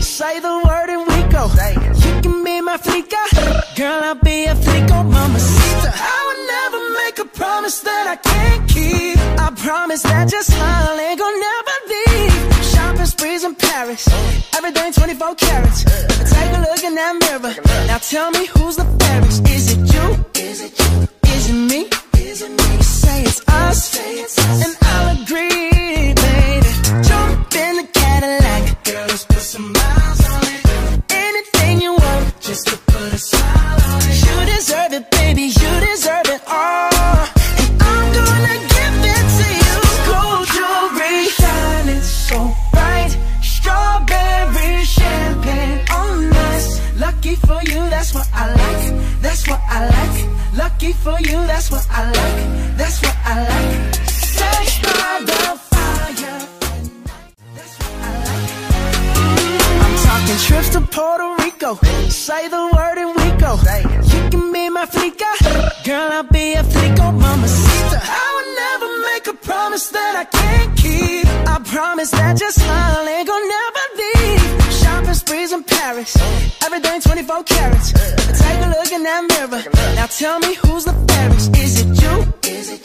Say the word and we go. You can be my flica. Girl, I'll be a flico, mamacita. I would never make a promise that I can't keep. I promise that your smile ain't gonna never leave. Shopping sprees in Paris. Everything 24 carats. Take a look in that mirror. Now tell me who's the fairest. Is it you? You deserve it, baby. You deserve it all. And I'm gonna give it to you. Gold jewelry, shining so bright. Strawberry champagne on. Lucky for you, that's what I like. That's what I like. Lucky for you, that's what I like. That's what I like. By the fire. I'm talking trips to Puerto Rico. Say the word and we go. You can be my flica. Girl, I'll be a flico, mamacita. I would never make a promise that I can't keep. I promise that your smile ain't gonna never leave. Shopping sprees in Paris. Everything 24 carats. Take a look in that mirror. Now tell me who's the fairest. Is it you? Is it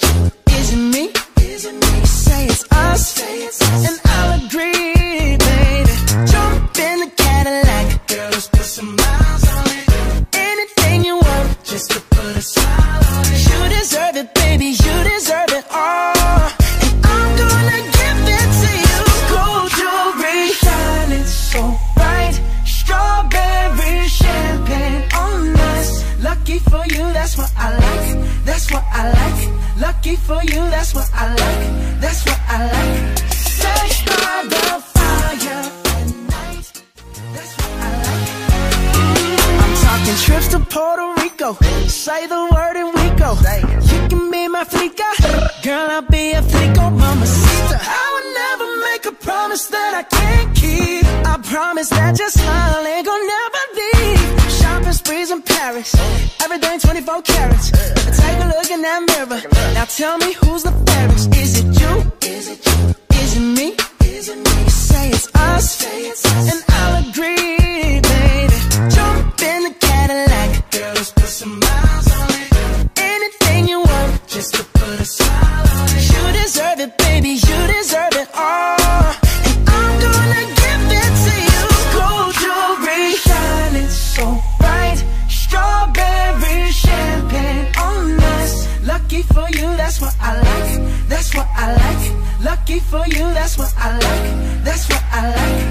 You deserve it, baby. You deserve it all. And I'm gonna give it to you. Gold jewelry, shining so bright. Strawberry champagne on. Lucky for you, that's what I like. That's what I like. Lucky for you, that's what I like. That's what I like. By the. That's what I like. I'm talking trips to Puerto Rico. Say the word and we go. You can be my flica. Girl, I'll be a flico, mamacita. I would never make a promise that I can't keep. I promise that your smile ain't gonna never leave. Shopping sprees in Paris. Everything 24 carats. Take a look in that mirror. Now tell me who's the fairest. Is it you? Put a smile on it. You deserve it, baby. You deserve it all. And I'm gonna give it to you. Gold jewelry, shining so bright. Strawberry champagne on us. Lucky for you, that's what I like. That's what I like. Lucky for you, that's what I like. that's what I like.